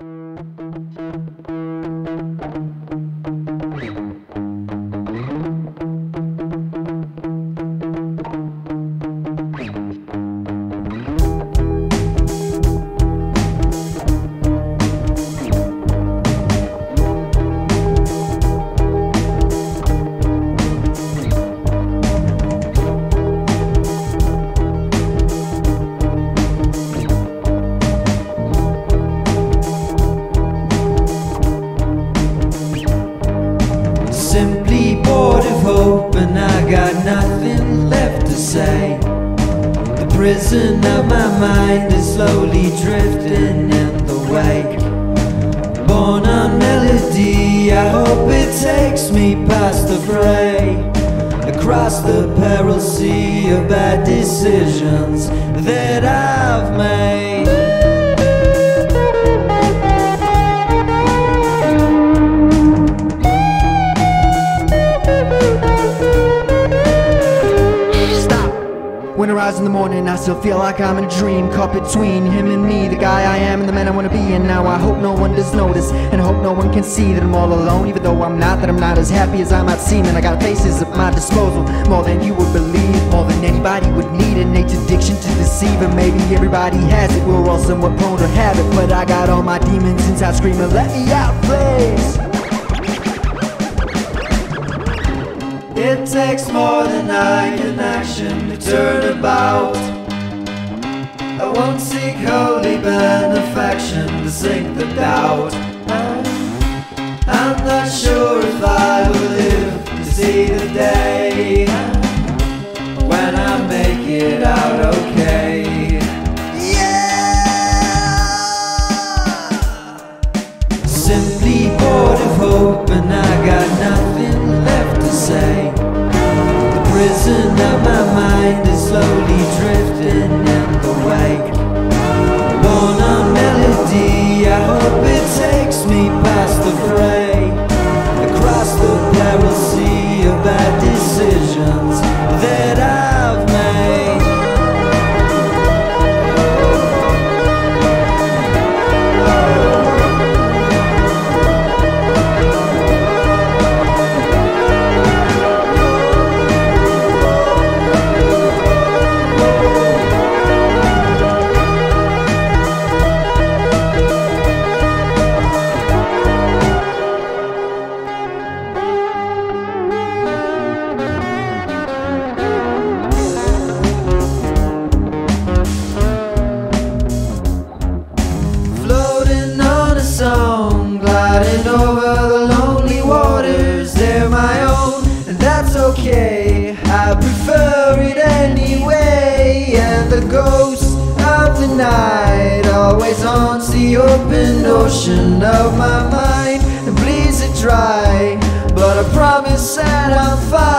And I got nothing left to say. The prison of my mind is slowly drifting in the wake. Born on melody, I hope it takes me past the fray. Across the peril sea of bad decisions that I've made. When I rise in the morning, I still feel like I'm in a dream. Caught between him and me, the guy I am and the man I wanna be. And now I hope no one does notice And I hope no one can see that I'm all alone. Even though I'm not, that I'm not as happy as I might seem. And I got faces at my disposal More than you would believe More than anybody would need. Innate addiction to deceive And maybe everybody has it. We're all somewhat prone to have it But I got all my demons inside screaming Let me out, please! It takes more than I can action to turn about. I won't seek holy benefaction to sink the doubt. I'm not sure if I will live to see the day when I make it out okay. Yeah! Simply bored of hope, and I got nothing left to say. Prison of my mind okay. I prefer it anyway. And the ghost of the night always haunts the open ocean of my mind and bleeds it dry. But I promise that I'm fine.